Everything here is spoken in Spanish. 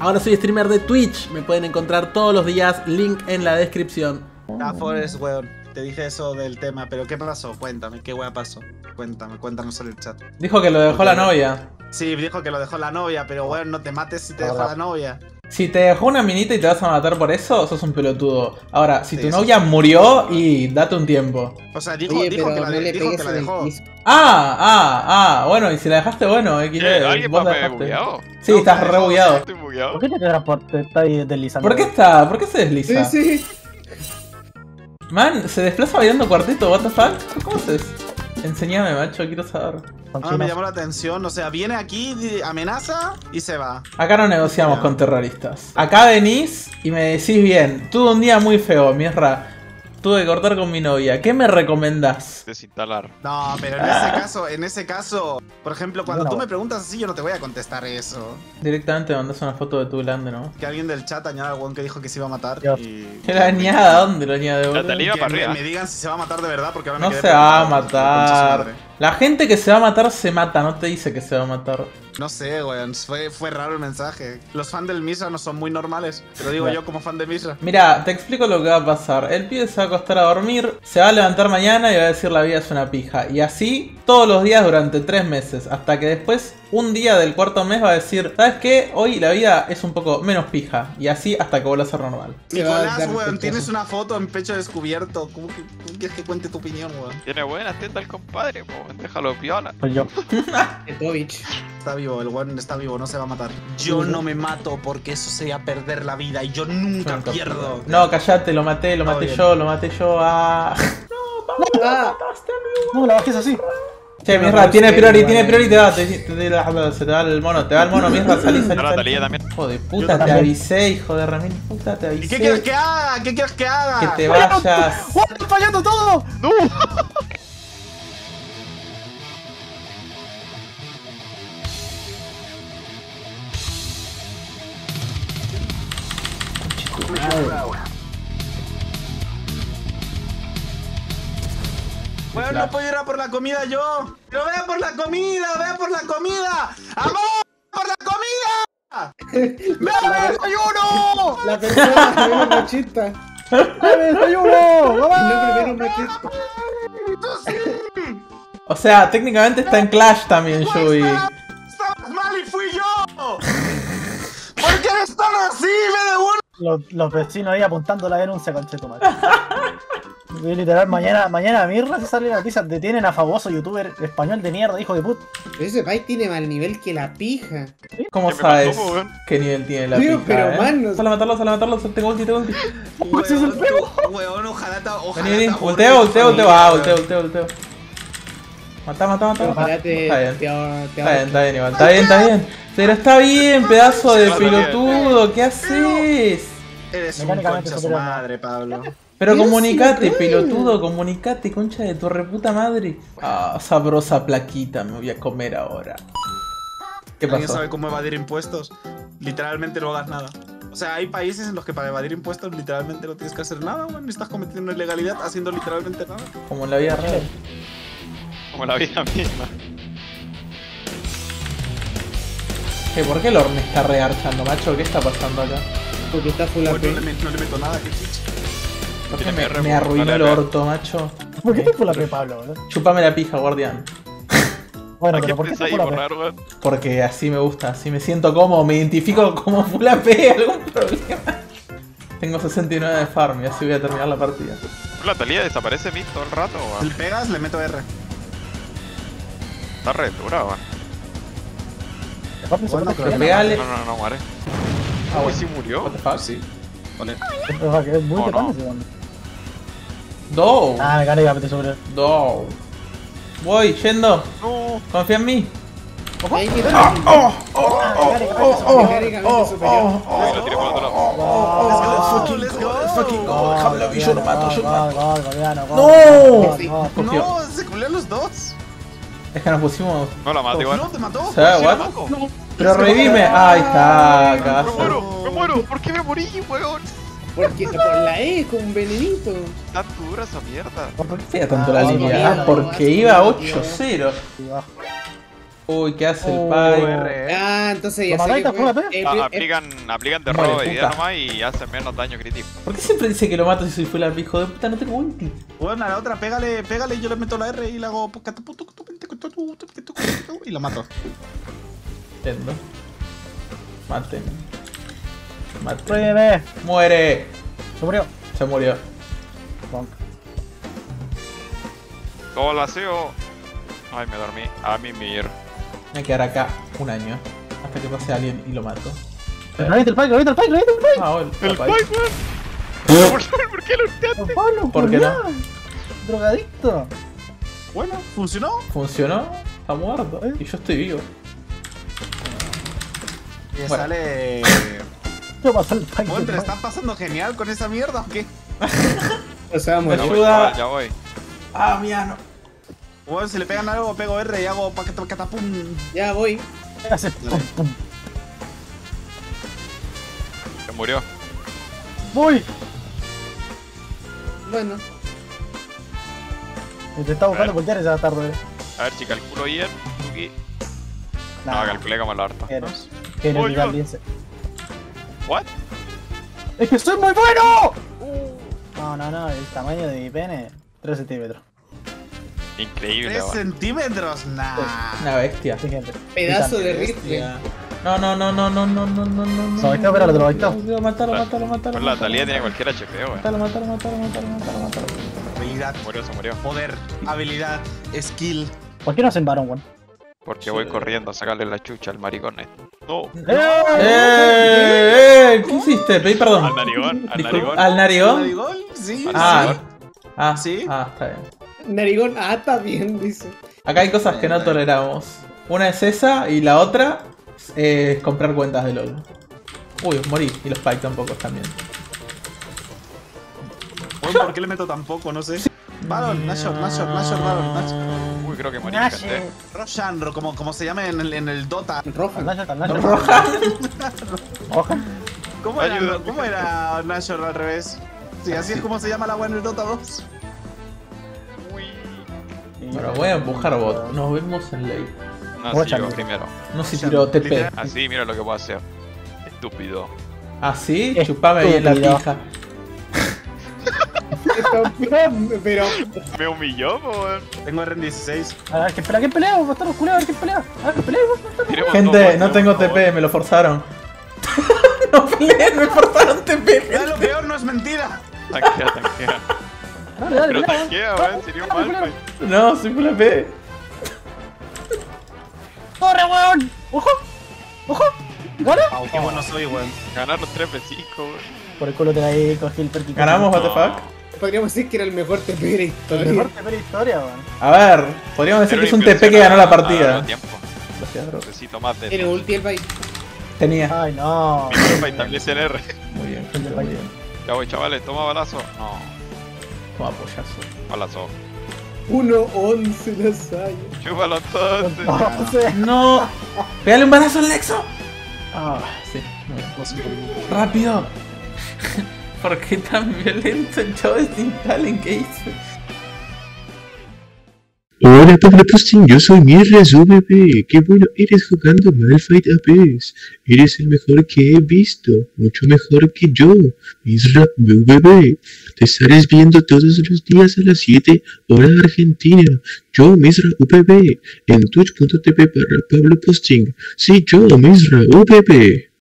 Ahora soy streamer de Twitch. Me pueden encontrar todos los días. Link en la descripción. Ah, Forest, weón. Te dije eso del tema, pero ¿qué pasó? Cuéntame, ¿qué weá pasó? Cuéntame, cuéntanos en el chat. Dijo que lo dejó la novia. Sí, dijo que lo dejó la novia, pero weón, no te mates si te dejó la novia. Si te dejó una minita y te vas a matar por eso, sos un pelotudo. Ahora, si Sí, tu novia murió y date un tiempo. O sea, dijo, Oye, dijo que la, no le dijo que la el dejó. Ah, ah, ah. Bueno, y si la dejaste, bueno, XD. ¿Qué? ¿Alguien vos la dejaste. bugueado? Sí, No, estás re bugueado. Estoy bugueado. ¿Por qué te transporte está ahí deslizando? ¿Por qué está? ¿Por qué se desliza? Sí, sí. Man, se desplaza bailando cuartito, what the fuck? ¿Cómo haces? Enseñame, macho, quiero saber. Ah, me llamó la atención, o sea, viene aquí, amenaza y se va. Acá no negociamos con terroristas. Acá venís y me decís bien. Tuve un día muy feo, mierda. Tuve que cortar con mi novia. ¿Qué me recomendás? Desinstalar. No, pero en ese caso, en ese caso, por ejemplo, cuando Bueno. tú me preguntas así, yo no te voy a contestar eso. Directamente mandás una foto de tu glande, ¿no? Que alguien del chat añada al que dijo que se iba a matar Dios. y... ¿Qué la añada? ¿Dónde lo añade, boludo? Natalia Que para me, arriba. me digan si se va a matar de verdad porque ahora No me quedé se va a matar. La gente que se va a matar se mata, no te dice que se va a matar. No sé, weón, fue, fue raro el mensaje. Los fans del Misra no son muy normales. Te lo digo yo como fan de Misra. Mira, te explico lo que va a pasar. El pibe se va a acostar a dormir, se va a levantar mañana y va a decir la vida es una pija. Y así todos los días durante tres meses. Hasta que después, un día del cuarto mes, va a decir, ¿sabes qué? Hoy la vida es un poco menos pija. Y así hasta que vuelva a ser normal. A Nicolás, weón, tienes una foto en pecho descubierto. ¿Cómo, que, cómo quieres que cuente tu opinión, weón? Tiene buenas tetas el compadre, po. Déjalo piola. Pues yo. Petovich. Está vivo, el weón está vivo, no se va a matar. Yo no me mato porque eso sería perder la vida y yo nunca pierdo. No, callate, lo maté, lo maté bien. yo, lo maté yo. Ah. Ah, No, la bajes así. Che, no, tiene priori, tiene priori, te va, te, te- te- se te va el mono, te va el mono, mierda, salí, salí. Salí. Hijo de puta, te avisé, hijo de remil puta, te avisé. ¿Y qué quieres que haga? ¿Qué quieres que haga? Que te vayas. ¡Oh, está fallando todo! ¡No! No puedo ir a por la comida yo. Pero vea por la comida, vea por la comida. ¡Amor! ¡Por la comida! ¡Vea el desayuno! la persona primero machista. ¡Dame desayuno! No ¡Mamá! machista. O sea, técnicamente está en Clash también, Yui. ¡Estabas mal y fui yo! ¿Por qué eres tan así? ¡Me de uno! Los, los vecinos ahí apuntando la denuncia, conchetumare. Literal, mañana, mañana Mirra se sale la noticia, detienen a famoso youtuber español de mierda, hijo de puta. Pero ese país tiene mal nivel que la pija. ¿Cómo sabes mató, qué nivel tiene la pija, pero, eh? mano. Sale a matarlo, sale a matarlo, tengo ulti, tengo ulti. ese es el Weón, weón, ojalá te... Ojalá Vení, vení, te volteo, volteo, ah, volteo, volteo, volteo. Mata, mata, mata. mata. Ojalá te. Está bien. Está bien, está bien, igual. Está bien, está bien. Pero está bien, pedazo de pelotudo. ¿Qué haces? Eres un concha su madre, Pablo. Pero si comunicate, pelotudo, comunicate, concha de tu reputa madre. Ah, sabrosa plaquita, me voy a comer ahora. ¿Qué ¿Alguien pasó? sabe cómo evadir impuestos? Literalmente no hagas nada. O sea, hay países en los que para evadir impuestos literalmente no tienes que hacer nada, weón. Ni estás cometiendo una ilegalidad haciendo literalmente nada. Como en la vida real. Como la vida misma. ¿Qué, ¿Por qué el horno está rearchando, macho? ¿Qué está pasando acá? Porque está full Bueno, no, le, no le meto nada, qué chicha. ¿Por qué Tiene me, arruinó el orto, macho? ¿Por qué te fue la P, Pablo, boludo? Chupame la pija, guardián. Bueno, ¿A qué pero ¿por qué te? Porque así me gusta, así me siento cómodo, me identifico como full AP, algún problema. Tengo 69 de farm y así voy a terminar la partida. La Talía desaparece mid todo el rato, Si le pegas, le meto R. Está re dura, weón. Bueno, Pegale. No, no, no, muere. Ah, bueno. sí murió. What the fuck? Sí. Vale. Que es muy de no. Do, Ah, mecánicamente sobre. do. Voy, yendo. No. Confía en mí. Oh. Oh, Déjame la vi, yo lo mato, yo lo mato. ¡No! No, se culean los dos. Es que nos pusimos. No la mato igual. No, te mató. Pero revivime. Ahí está, Me muero, me muero. ¿Por qué me morí, weón? Porque por la E es como un venenito. Tanto dura esa mierda. ¿Por qué fea tanto la Ah, línea? Ah, porque iba 8-0. Y bajo. Uy, ¿qué hace el Oh, Pai? Ah, entonces ya ¿Lo sé que júrate? eh, Ah, eh, aplican, aplican de robo de puta. nomás y hacen menos daño crítico. ¿Por qué siempre dice que lo mato si soy full hijo de puta? No tengo ulti. Bueno, a la otra, pégale, pégale y yo le meto la R y le hago y lo mato. Entiendo. Maten. Maten. Pruébeme. Muere. Se murió. Se murió. Bonk. Todo lo aseo. Ay, me dormí. A mí mir. Me voy a quedar acá un año. Hasta que pase alguien y lo mato. Lo viste el Pike, lo viste el Pike, lo viste el Pike. Ah. El capaz. Pike, weón. ¿Por, ¿Por qué lo ulteaste? Don Pablo, ¿Por qué no? Drogadicto. Bueno, ¿funcionó? ¿Funcionó? Está muerto. Y yo estoy vivo. Y Bueno. sale. ¿Qué pasó el Pike? Bueno, ¿te están pasando genial con esa mierda o qué? O sea, voy, Ayuda. ya voy. Ah, miano. Bueno, si le pegan algo, pego R y hago catapum. ya voy. Hace pum, pum. Se murió. Voy. Bueno, Y te está buscando por esa tarde. A ver si calculo bien. Tuki. No, calculé como el harto. eres. Eres Oye. canadiense. ¿What? ¡Es que soy muy bueno! No, no, no, el tamaño de mi pene, 3 centímetros. Increíble, 3 weón. centímetros, nah. Una bestia. Siguiente. pedazo de bestia. rifle. No, no, no, no, no, no, no, no, no. ¿Se lo ¿te lo matalo, matalo, matalo. Pues la Talía tiene cualquier HP, weón. Matalo, matalo, matalo, matalo, matalo, matalo. Habilidad, murió, se murió. poder, habilidad, skill. ¿Por qué no hacen varón, weón? Porque voy corriendo a sacarle la chucha al maricón este. No. ¡Eh! ¡Eh! ¿Qué hiciste? Pedí perdón. Al narigón, al Disculpa, narigón. ¿Al narigón? ¿Narigón? Sí. Al Ah, narigón. ah, ¿Sí? Ah, está bien. Narigón, ah, está bien, dice. Acá hay cosas que no toleramos. Una es esa y la otra es comprar cuentas de LOL. Uy, morí. Y los Pike tampoco también. Bueno, ¿por qué le meto tan poco? No sé. Baron, Nashor, Nashor, Nashor, Baron, Nashor. Uy, creo que morí, gente. Roshan, ro- como, como se llama en el, en el Dota. Rojo. Al Nacho, ¿Cómo era, Ayuda. ¿cómo era Nashor al revés? Sí, así es como se llama la agua en el Dota 2. Uy. Bueno, voy a empujar bot. Nos vemos en late. No, yo Chango. primero. No sé si tiro TP. Así, mira lo que puedo hacer. Estúpido. Así, Estúpido. chupame bien la pija. Pero, Me humilló, weón. Tengo R16. A ver, ¿quién pelea? ¿Quién pelea? Vos los culeados, a ver quién pelea. A ver, ¿quién pelea? Gente, no tengo. TP, me lo forzaron. No peleen, me forzaron TP. Ya lo peor no es mentira. Tanquea, tanquea. Dale, dale, Pero tanquea, weón. Sería un mal. No, soy full AP. ¡Corre, weón! ¡Ojo! ¡Ojo! ¿Gana? Wow, qué bueno soy, weón. Ganar los 3v5, weón. Por el culo te la ahí, cogí el perquito. ¿Ganamos, what the fuck? podríamos decir que era el mejor TP de la El historia. mejor TP de historia, weón. A ver, podríamos decir que es un TP que ganó la partida. tiempo. Gracias, bro. Necesito más de Tiene eso. ulti el país. Tenía. Ay, no. Y también es en R. Muy bien, El del muy bien. Ya voy, chavales. Toma balazo. No, Como apoyazo. balazo. 1-11 las hay. Chúpalo entonces. No sé. No. Pégale un balazo al Nexo. Ah, sí. bien. Rápido. ¿Por qué tan violento el chavo de Tintalen que hizo? Hola Pablo Postin, yo soy Mirres VP. Qué bueno eres jugando Malfight Abyss. Eres el mejor que he visto, mucho mejor que yo. Misra VP. Te estarás viendo todos los días a las 7 hora Argentina. Yo, Misra VP. En twitch.tv para Pablo Posting. Sí, yo, Misra VP.